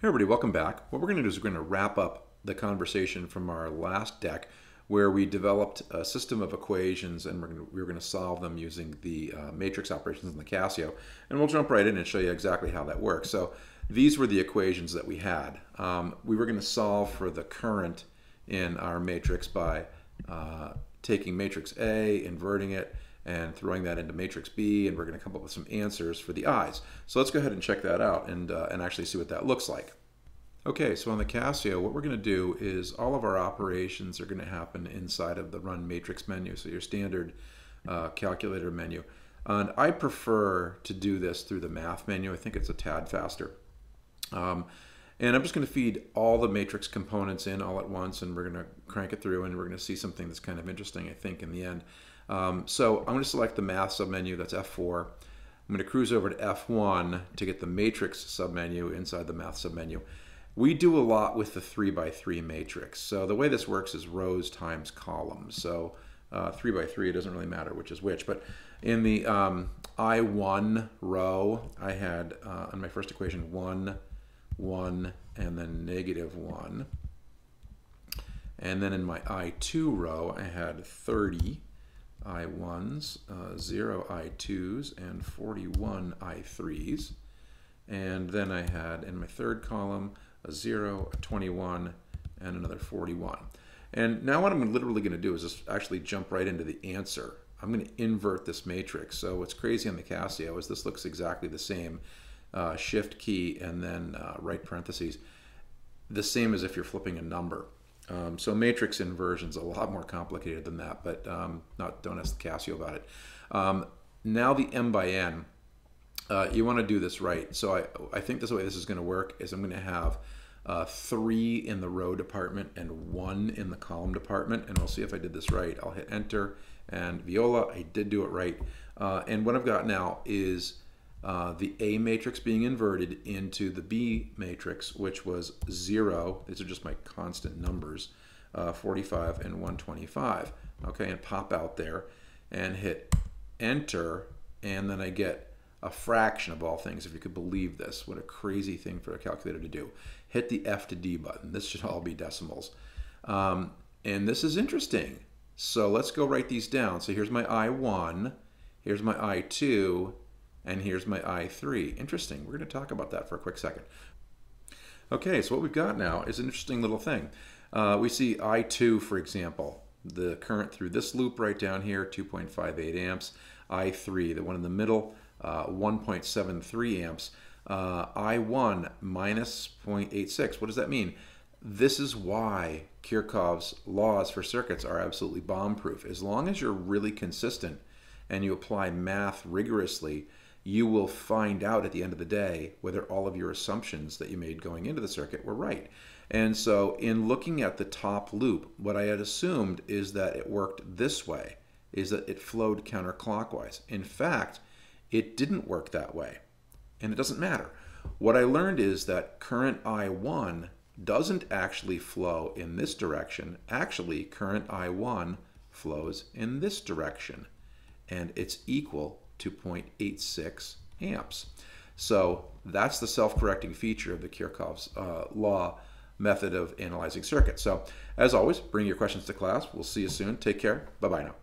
Hey everybody, welcome back. What we're going to do is we're going to wrap up the conversation from our last deck where we developed a system of equations and we're going to, we are going to solve them using the uh, matrix operations in the Casio. And we'll jump right in and show you exactly how that works. So these were the equations that we had. Um, we were going to solve for the current in our matrix by uh, taking matrix A, inverting it, and throwing that into matrix B, and we're going to come up with some answers for the i's. So let's go ahead and check that out and, uh, and actually see what that looks like. Okay, so on the Casio, what we're going to do is all of our operations are going to happen inside of the Run Matrix menu, so your standard uh, calculator menu. And I prefer to do this through the math menu. I think it's a tad faster. Um, and I'm just going to feed all the matrix components in all at once, and we're going to crank it through, and we're going to see something that's kind of interesting, I think, in the end. Um, so I'm going to select the math submenu, that's F4. I'm going to cruise over to F1 to get the matrix submenu inside the math submenu. We do a lot with the 3 by 3 matrix. So the way this works is rows times columns. So uh, 3 by 3, it doesn't really matter which is which. But in the um, I1 row, I had uh, on my first equation 1, 1, and then negative 1. And then in my I2 row, I had 30, I1s, uh, 0 I2s, and 41 I3s. And then I had in my third column a 0, a 21, and another 41. And now what I'm literally going to do is just actually jump right into the answer. I'm going to invert this matrix. So what's crazy on the Casio is this looks exactly the same. Uh, shift key and then uh, right parentheses. The same as if you're flipping a number. Um, so matrix inversion is a lot more complicated than that, but um, not don't ask Casio about it. Um, now the m by n, uh, you want to do this right. So I, I think this way this is going to work is I'm going to have uh, three in the row department and one in the column department, and we'll see if I did this right. I'll hit enter and Viola, I did do it right. Uh, and what I've got now is uh, the A matrix being inverted into the B matrix, which was 0. These are just my constant numbers, uh, 45 and 125. Okay, and pop out there and hit enter, and then I get a fraction of all things, if you could believe this. What a crazy thing for a calculator to do. Hit the F to D button. This should all be decimals. Um, and this is interesting. So let's go write these down. So here's my I1, here's my I2, and here's my I3. Interesting. We're going to talk about that for a quick second. Okay, so what we've got now is an interesting little thing. Uh, we see I2, for example, the current through this loop right down here, 2.58 amps. I3, the one in the middle, uh, 1.73 amps. Uh, I1 minus 0.86. What does that mean? This is why Kirchhoff's laws for circuits are absolutely bomb-proof. As long as you're really consistent and you apply math rigorously, you will find out at the end of the day whether all of your assumptions that you made going into the circuit were right. And so in looking at the top loop, what I had assumed is that it worked this way, is that it flowed counterclockwise. In fact, it didn't work that way. And it doesn't matter. What I learned is that current I1 doesn't actually flow in this direction. Actually, current I1 flows in this direction. And it's equal 2.86 amps. So that's the self-correcting feature of the Kirchhoff's uh, law method of analyzing circuits. So as always, bring your questions to class. We'll see you soon. Take care. Bye-bye now.